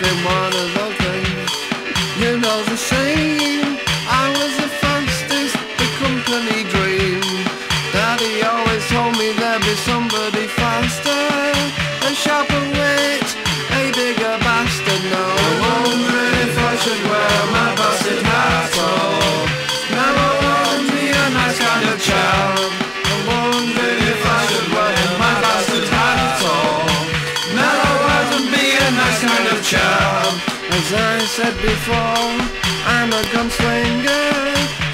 been one of those things. You know the saying, I was the fastest the company dreamed. A nice kind of chap. As I said before, I'm a gunslinger.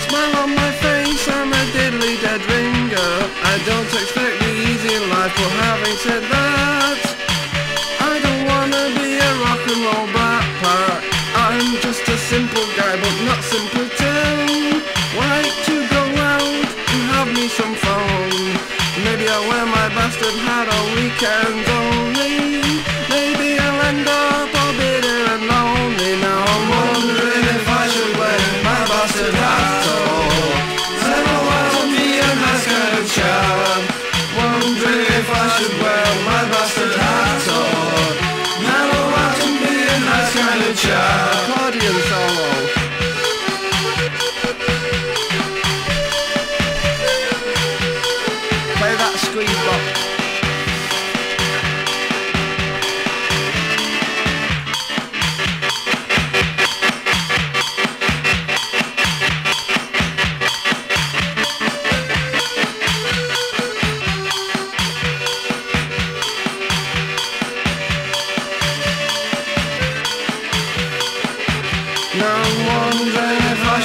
Smile on my face, I'm a diddly dead ringer. I don't expect the easy life, but having said that, I don't wanna be a rock and roll backpack. I'm just a simple guy, but not simple too. Like to go out and have me some fun. Maybe I'll wear my bastard hat on weekends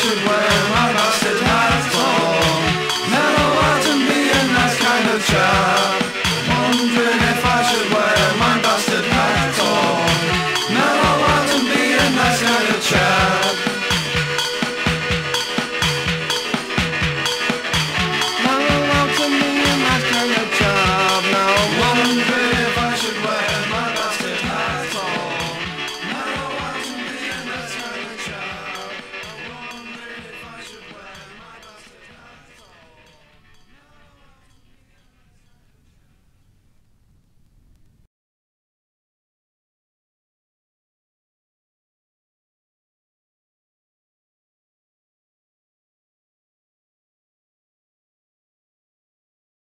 Now